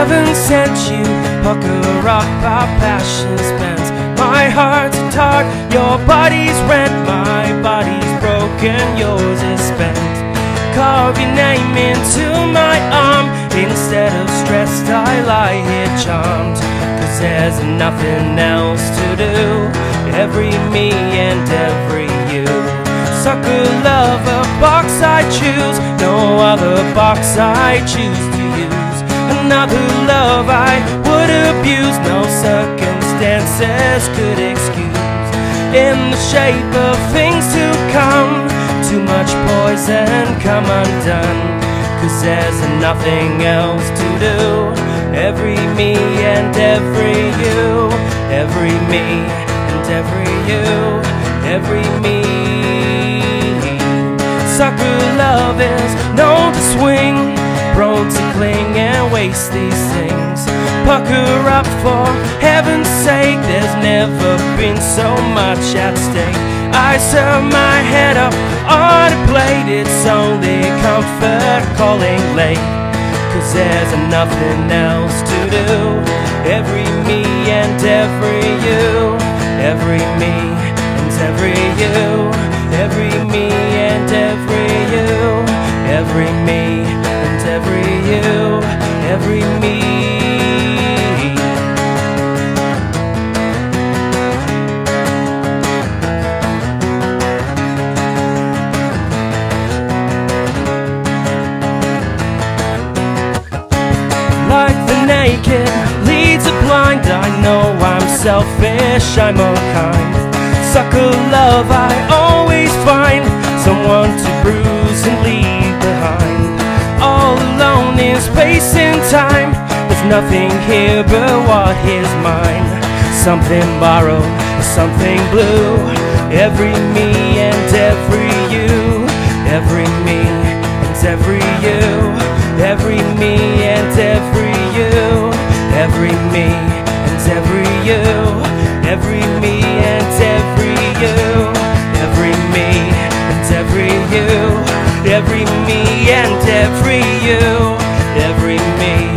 Heaven sent you. Pucker up our passion spent. My heart's a tart, your body's rent. My body's broken, yours is spent. Carve your name into my arm. Instead of stressed, I lie here charmed. Cause there's nothing else to do. Every me and every you. Sucker love, a box I choose. No other box I choose. Another love I would abuse. No circumstances could excuse. In the shape of things to come. Too much poison come undone. Cause there's nothing else to do. Every me and every you. Every me and every you. Every me. Sucker love is known to swing, to cling and waste these things. Pucker up for heaven's sake, there's never been so much at stake. I serve my head up on a plate, it's only comfort calling late. Cause there's nothing else to do. Every me and every you, every me and every you, every me and every you, every me naked leads a blind. I know I'm selfish, I'm unkind. Sucker love, I always find someone to bruise and leave behind. All alone in space and time, there's nothing here but what is mine. Something borrowed, something blue. Every me and every you, every me you, every me and every you, every me and every you, every me and every you, every me.